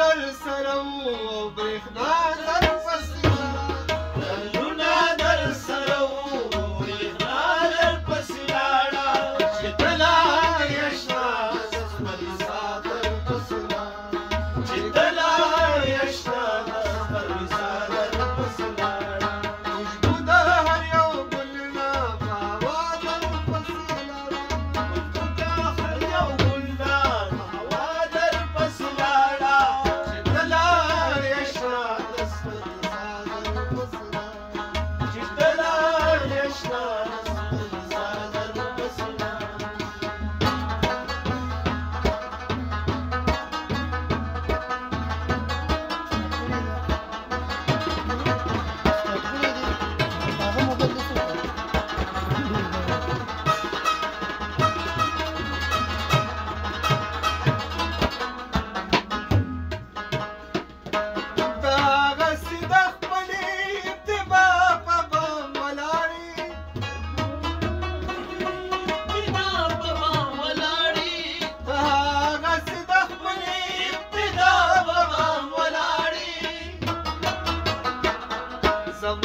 عقل سره او برېښنا Çifteler yaşlar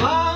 Bye.